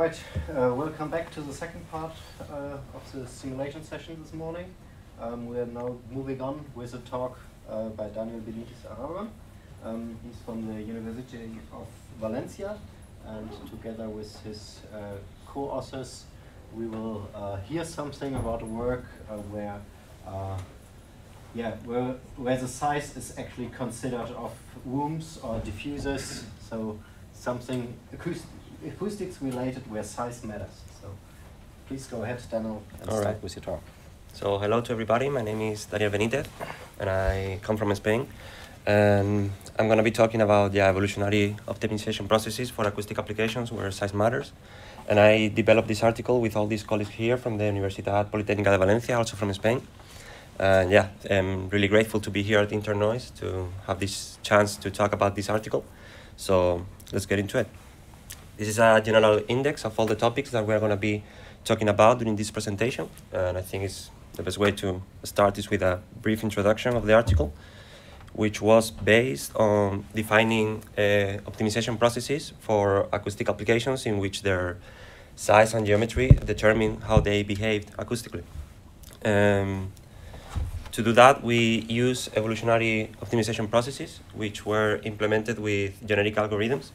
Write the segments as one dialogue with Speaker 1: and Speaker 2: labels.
Speaker 1: right, uh, welcome back to the second part uh, of the simulation session this morning. Um, we are now moving on with a talk uh, by Daniel Benitez Aragon. Um, he's from the University of Valencia, and together with his uh, co-authors, we will uh, hear something about a work uh, where, yeah, where, where the size is actually considered of rooms or diffusers, so something acoustic acoustics related where size matters. So please go ahead, Daniel, and
Speaker 2: All
Speaker 1: start
Speaker 2: right.
Speaker 1: with your talk.
Speaker 2: So hello to everybody. My name is Daniel Benitez, and I come from Spain. And I'm going to be talking about the evolutionary optimization processes for acoustic applications where size matters. And I developed this article with all these colleagues here from the Universidad Politécnica de Valencia, also from Spain. And yeah, I'm really grateful to be here at Internoise to have this chance to talk about this article. So let's get into it. This is a general index of all the topics that we're going to be talking about during this presentation. And I think it's the best way to start is with a brief introduction of the article, which was based on defining uh, optimization processes for acoustic applications in which their size and geometry determine how they behaved acoustically. Um, to do that, we use evolutionary optimization processes, which were implemented with genetic algorithms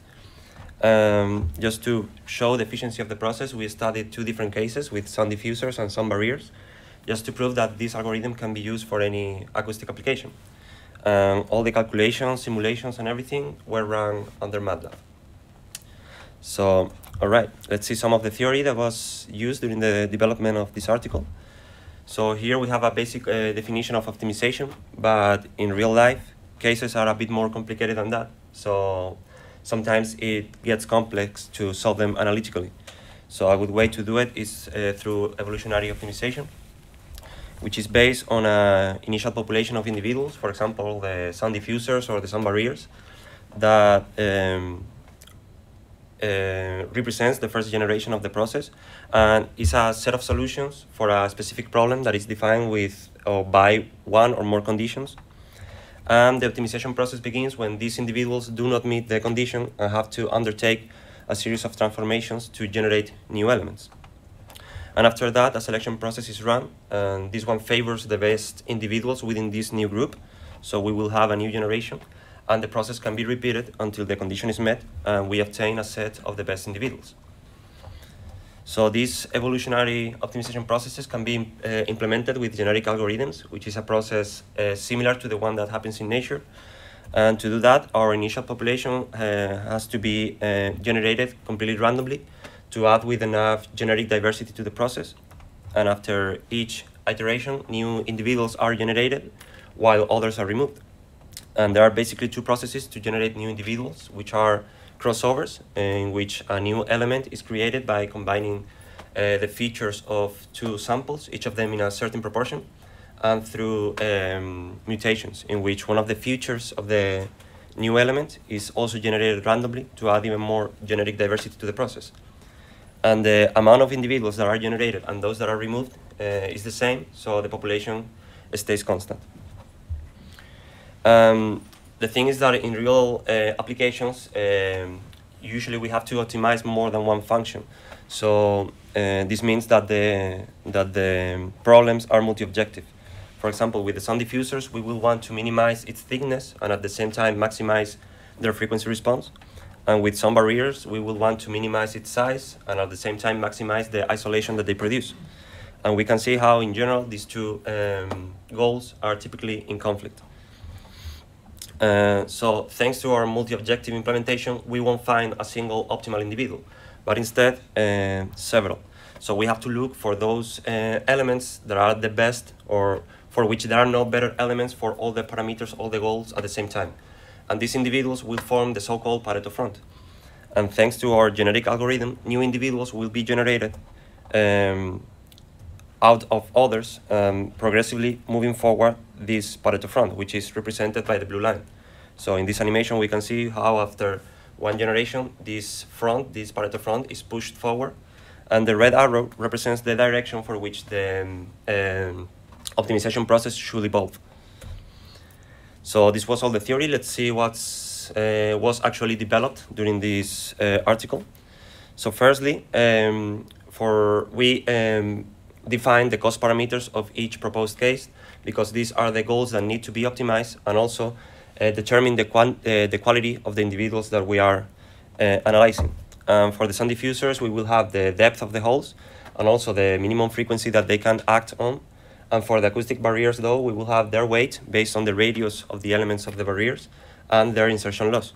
Speaker 2: um, just to show the efficiency of the process, we studied two different cases with sound diffusers and sound barriers, just to prove that this algorithm can be used for any acoustic application. Um, all the calculations, simulations, and everything were run under MATLAB. So, all right, let's see some of the theory that was used during the development of this article. So here we have a basic uh, definition of optimization, but in real life, cases are a bit more complicated than that. So sometimes it gets complex to solve them analytically. So a good way to do it is uh, through evolutionary optimization, which is based on an initial population of individuals, for example, the sound diffusers or the sound barriers, that um, uh, represents the first generation of the process and is a set of solutions for a specific problem that is defined with or by one or more conditions and the optimization process begins when these individuals do not meet the condition and have to undertake a series of transformations to generate new elements. And after that, a selection process is run, and this one favors the best individuals within this new group. So we will have a new generation, and the process can be repeated until the condition is met, and we obtain a set of the best individuals. So these evolutionary optimization processes can be uh, implemented with genetic algorithms, which is a process uh, similar to the one that happens in nature. And to do that, our initial population uh, has to be uh, generated completely randomly to add with enough genetic diversity to the process. And after each iteration, new individuals are generated while others are removed. And there are basically two processes to generate new individuals, which are crossovers in which a new element is created by combining uh, the features of two samples, each of them in a certain proportion, and through um, mutations in which one of the features of the new element is also generated randomly to add even more genetic diversity to the process. And the amount of individuals that are generated and those that are removed uh, is the same, so the population stays constant. Um, the thing is that in real uh, applications, um, usually we have to optimize more than one function. So uh, this means that the, that the problems are multi-objective. For example, with the sound diffusers, we will want to minimize its thickness and at the same time maximize their frequency response. And with sound barriers, we will want to minimize its size and at the same time maximize the isolation that they produce. And we can see how, in general, these two um, goals are typically in conflict. Uh, so thanks to our multi-objective implementation, we won't find a single optimal individual, but instead uh, several. So we have to look for those uh, elements that are the best or for which there are no better elements for all the parameters, all the goals at the same time. And these individuals will form the so-called Pareto front. And thanks to our genetic algorithm, new individuals will be generated um, out of others, um, progressively moving forward this Pareto front, which is represented by the blue line. So in this animation, we can see how after one generation, this front, this Pareto front, is pushed forward, and the red arrow represents the direction for which the um, um, optimization process should evolve. So this was all the theory. Let's see what uh, was actually developed during this uh, article. So firstly, um, for we um, define the cost parameters of each proposed case because these are the goals that need to be optimized and also determine the, quant uh, the quality of the individuals that we are uh, analyzing. Um, for the sound diffusers, we will have the depth of the holes and also the minimum frequency that they can act on. And for the acoustic barriers, though, we will have their weight based on the radius of the elements of the barriers and their insertion loss.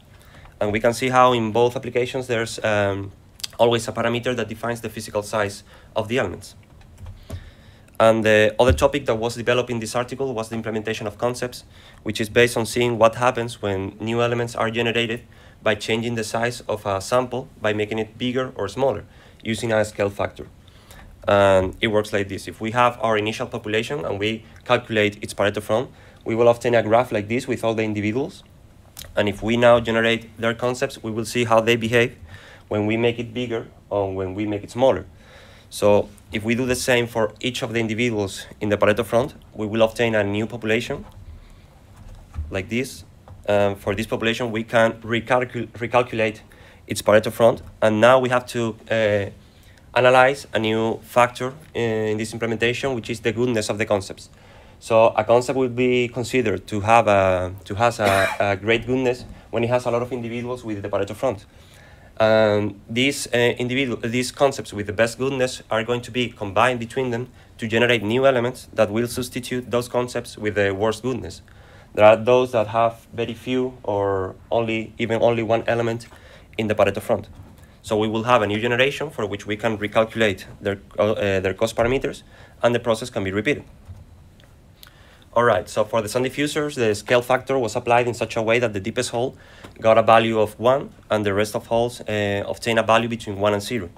Speaker 2: And we can see how in both applications there's um, always a parameter that defines the physical size of the elements. And the other topic that was developed in this article was the implementation of concepts, which is based on seeing what happens when new elements are generated by changing the size of a sample by making it bigger or smaller using a scale factor. And it works like this. If we have our initial population and we calculate its Pareto front, we will obtain a graph like this with all the individuals. And if we now generate their concepts, we will see how they behave when we make it bigger or when we make it smaller. So if we do the same for each of the individuals in the Pareto front, we will obtain a new population like this. Um, for this population, we can recalcul recalculate its Pareto front, and now we have to uh, analyze a new factor in this implementation, which is the goodness of the concepts. So a concept will be considered to have a to has a, a great goodness when it has a lot of individuals with the Pareto front. And these uh, individual, these concepts with the best goodness are going to be combined between them to generate new elements that will substitute those concepts with the worst goodness. There are those that have very few or only even only one element in the Pareto front. So we will have a new generation for which we can recalculate their, uh, their cost parameters and the process can be repeated. All right, so for the sound diffusers, the scale factor was applied in such a way that the deepest hole got a value of 1 and the rest of holes uh, obtain a value between 1 and 0.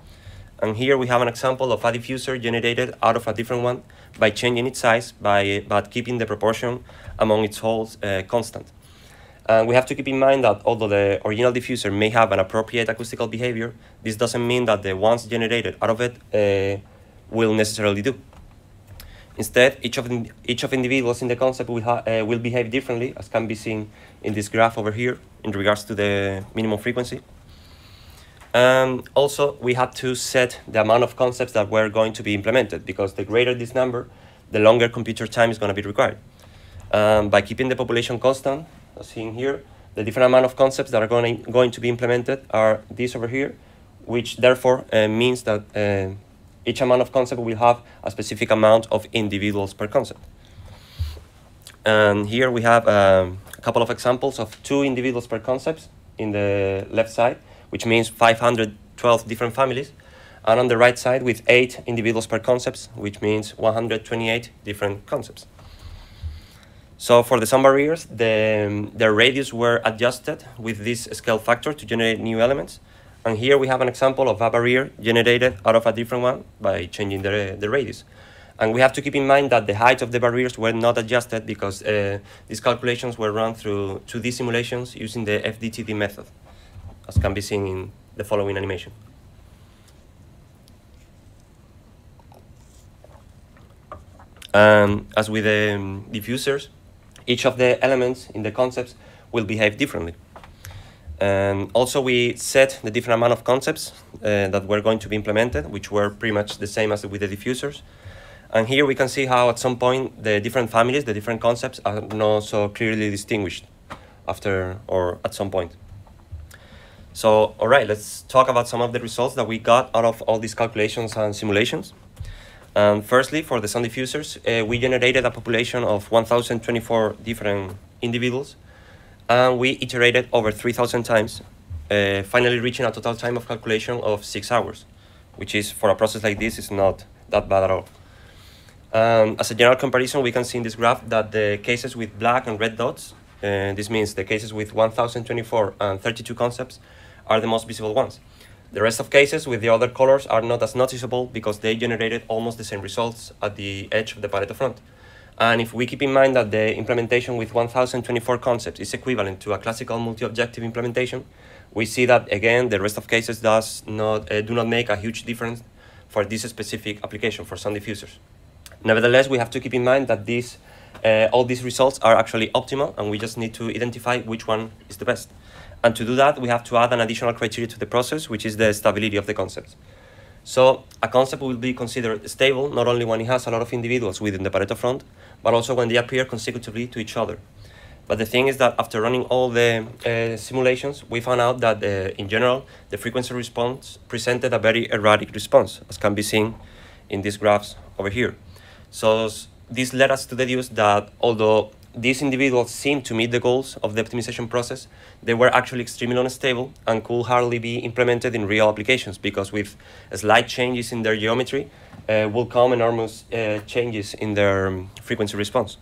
Speaker 2: And here we have an example of a diffuser generated out of a different one by changing its size by, but keeping the proportion among its holes uh, constant. And we have to keep in mind that although the original diffuser may have an appropriate acoustical behavior, this doesn't mean that the ones generated out of it uh, will necessarily do. Instead, each of, each of individuals in the concept will, uh, will behave differently, as can be seen in this graph over here, in regards to the minimum frequency. Um, also, we had to set the amount of concepts that were going to be implemented, because the greater this number, the longer computer time is going to be required. Um, by keeping the population constant, as seen here, the different amount of concepts that are going, going to be implemented are these over here, which therefore uh, means that uh, each amount of concept will have a specific amount of individuals per concept. And here we have um, a couple of examples of two individuals per concept in the left side, which means 512 different families. And on the right side with eight individuals per concept, which means 128 different concepts. So for the sound barriers, the, the radius were adjusted with this scale factor to generate new elements. And here we have an example of a barrier generated out of a different one by changing the, the radius. And we have to keep in mind that the height of the barriers were not adjusted because uh, these calculations were run through 2D simulations using the FDTD method, as can be seen in the following animation. Um, as with the um, diffusers, each of the elements in the concepts will behave differently. And also we set the different amount of concepts uh, that were going to be implemented, which were pretty much the same as with the diffusers. And here we can see how at some point the different families, the different concepts are not so clearly distinguished after or at some point. So, all right, let's talk about some of the results that we got out of all these calculations and simulations. Um, firstly, for the sound diffusers, uh, we generated a population of 1,024 different individuals and we iterated over 3,000 times, uh, finally reaching a total time of calculation of six hours, which is, for a process like this, is not that bad at all. Um, as a general comparison, we can see in this graph that the cases with black and red dots, uh, this means the cases with 1,024 and 32 concepts, are the most visible ones. The rest of cases with the other colors are not as noticeable because they generated almost the same results at the edge of the Pareto front. And if we keep in mind that the implementation with 1024 concepts is equivalent to a classical multi-objective implementation, we see that, again, the rest of cases does not, uh, do not make a huge difference for this specific application for sound diffusers. Nevertheless, we have to keep in mind that these, uh, all these results are actually optimal, and we just need to identify which one is the best. And to do that, we have to add an additional criteria to the process, which is the stability of the concepts. So a concept will be considered stable not only when it has a lot of individuals within the Pareto front, but also when they appear consecutively to each other. But the thing is that after running all the uh, simulations, we found out that uh, in general, the frequency response presented a very erratic response, as can be seen in these graphs over here. So this led us to deduce that although these individuals seem to meet the goals of the optimization process, they were actually extremely unstable and could hardly be implemented in real applications because with slight changes in their geometry uh, will come enormous uh, changes in their um, frequency response.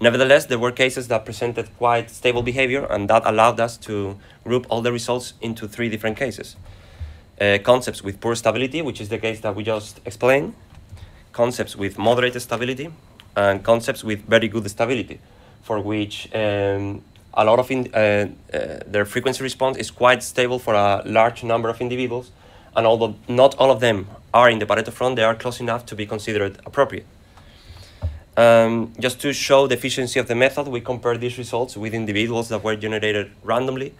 Speaker 2: Nevertheless, there were cases that presented quite stable behavior and that allowed us to group all the results into three different cases. Uh, concepts with poor stability, which is the case that we just explained, concepts with moderate stability, and concepts with very good stability, for which um, a lot of in, uh, uh, their frequency response is quite stable for a large number of individuals, and although not all of them are in the Pareto front, they are close enough to be considered appropriate. Um, just to show the efficiency of the method, we compare these results with individuals that were generated randomly.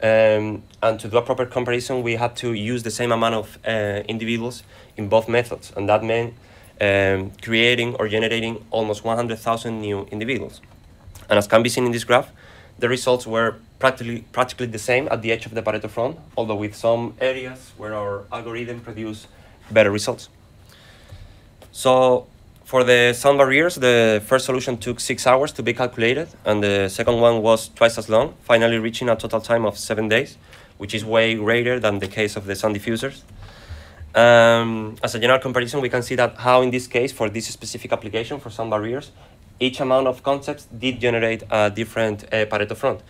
Speaker 2: Um, and to do a proper comparison, we had to use the same amount of uh, individuals in both methods. And that meant um, creating or generating almost 100,000 new individuals. And as can be seen in this graph, the results were practically, practically the same at the edge of the Pareto front, although with some areas where our algorithm produced better results. So for the sound barriers, the first solution took six hours to be calculated, and the second one was twice as long, finally reaching a total time of seven days, which is way greater than the case of the sound diffusers. Um, as a general comparison, we can see that how in this case, for this specific application for sound barriers, each amount of concepts did generate a different uh, Pareto front.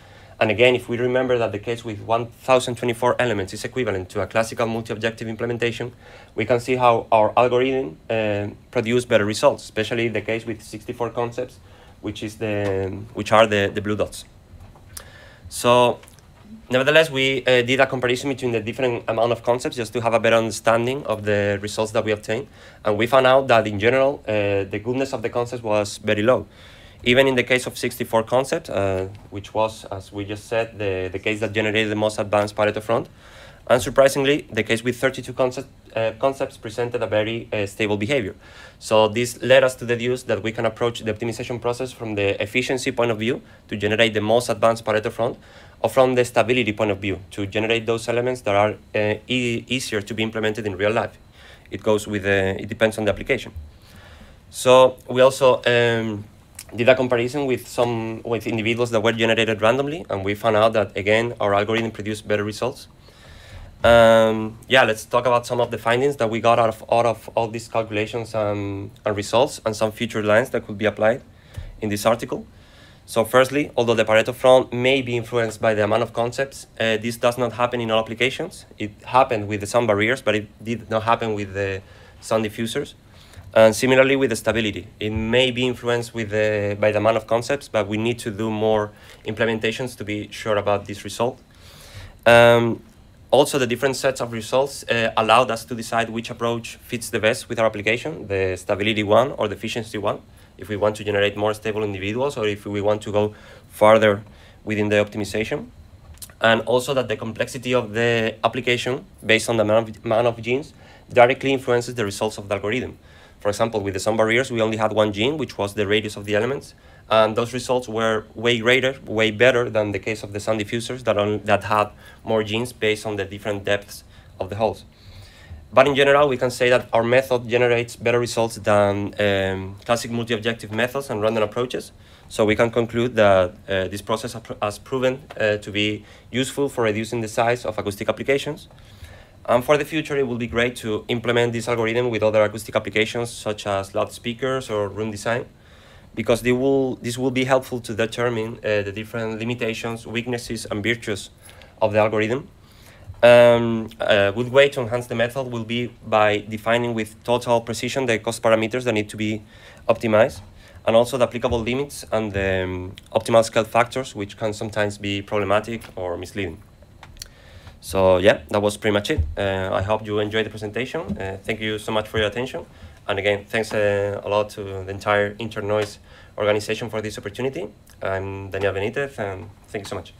Speaker 2: And again, if we remember that the case with 1024 elements is equivalent to a classical multi-objective implementation, we can see how our algorithm uh, produced better results, especially the case with 64 concepts, which, is the, which are the, the blue dots. So Nevertheless, we uh, did a comparison between the different amount of concepts just to have a better understanding of the results that we obtained. And we found out that in general, uh, the goodness of the concepts was very low. Even in the case of 64 concepts, uh, which was, as we just said, the, the case that generated the most advanced Pareto front, Unsurprisingly, the case with 32 concept, uh, concepts presented a very uh, stable behavior. So this led us to deduce that we can approach the optimization process from the efficiency point of view to generate the most advanced Pareto front, or from the stability point of view to generate those elements that are uh, e easier to be implemented in real life. It goes with, uh, it depends on the application. So we also um, did a comparison with some with individuals that were generated randomly, and we found out that again our algorithm produced better results. Um, yeah, let's talk about some of the findings that we got out of, out of all these calculations and, and results and some future lines that could be applied in this article. So firstly, although the Pareto front may be influenced by the amount of concepts, uh, this does not happen in all applications. It happened with the sound barriers, but it did not happen with the sound diffusers. And similarly with the stability. It may be influenced with the, by the amount of concepts, but we need to do more implementations to be sure about this result. Um, also, the different sets of results uh, allowed us to decide which approach fits the best with our application, the stability one or the efficiency one, if we want to generate more stable individuals or if we want to go farther within the optimization. And also that the complexity of the application based on the amount of, amount of genes directly influences the results of the algorithm. For example, with the sound barriers, we only had one gene, which was the radius of the elements, and those results were way greater, way better than the case of the sound diffusers that, on, that had more genes based on the different depths of the holes. But in general, we can say that our method generates better results than um, classic multi-objective methods and random approaches. So we can conclude that uh, this process has proven uh, to be useful for reducing the size of acoustic applications. And for the future, it will be great to implement this algorithm with other acoustic applications, such as loudspeakers or room design because they will, this will be helpful to determine uh, the different limitations, weaknesses, and virtues of the algorithm. Um, a good way to enhance the method will be by defining with total precision the cost parameters that need to be optimized, and also the applicable limits and the um, optimal scale factors, which can sometimes be problematic or misleading. So yeah, that was pretty much it. Uh, I hope you enjoyed the presentation. Uh, thank you so much for your attention. And again, thanks uh, a lot to the entire Internoise organization for this opportunity. I'm Daniel Benitez, and thank you so much.